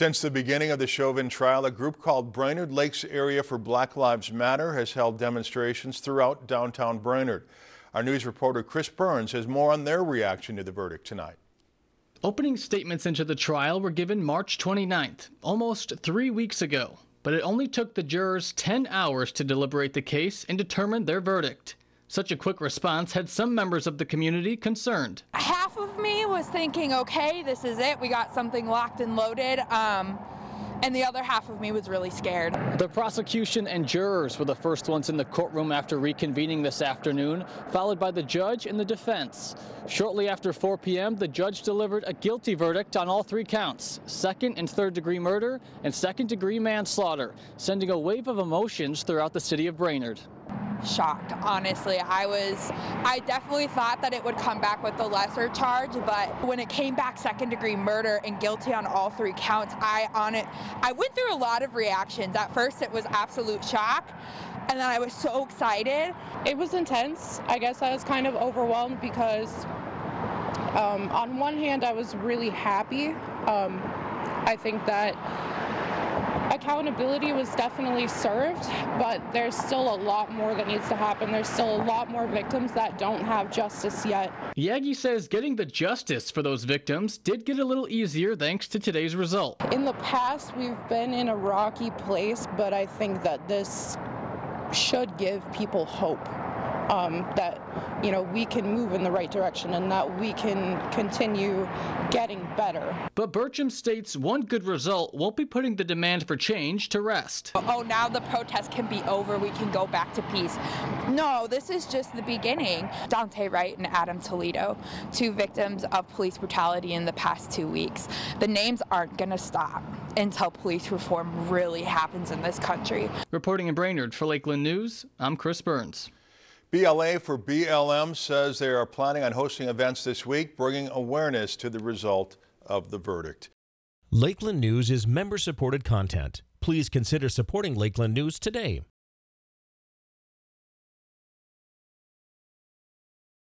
Since the beginning of the Chauvin trial, a group called Brainerd Lakes Area for Black Lives Matter has held demonstrations throughout downtown Brainerd. Our news reporter Chris Burns has more on their reaction to the verdict tonight. Opening statements into the trial were given March 29th, almost three weeks ago, but it only took the jurors 10 hours to deliberate the case and determine their verdict. Such a quick response had some members of the community concerned. Half of me was thinking, okay, this is it. We got something locked and loaded. Um, and the other half of me was really scared. The prosecution and jurors were the first ones in the courtroom after reconvening this afternoon, followed by the judge and the defense. Shortly after 4 p.m., the judge delivered a guilty verdict on all three counts second and third degree murder and second degree manslaughter, sending a wave of emotions throughout the city of Brainerd shocked, honestly. I was, I definitely thought that it would come back with the lesser charge, but when it came back second degree murder and guilty on all three counts, I on it, I went through a lot of reactions. At first it was absolute shock, and then I was so excited. It was intense. I guess I was kind of overwhelmed because um, on one hand I was really happy. Um, I think that accountability was definitely served, but there's still a lot more that needs to happen. There's still a lot more victims that don't have justice yet. Yagi says getting the justice for those victims did get a little easier thanks to today's result. In the past, we've been in a rocky place, but I think that this should give people hope um, that you know we can move in the right direction and that we can continue getting better. But Bertram states one good result won't be putting the demand for change to rest. Oh, now the protest can be over. We can go back to peace. No, this is just the beginning. Daunte Wright and Adam Toledo, two victims of police brutality in the past two weeks. The names aren't going to stop until police reform really happens in this country. Reporting in Brainerd for Lakeland News, I'm Chris Burns. BLA for BLM says they are planning on hosting events this week, bringing awareness to the result of the verdict. Lakeland News is member supported content. Please consider supporting Lakeland News today.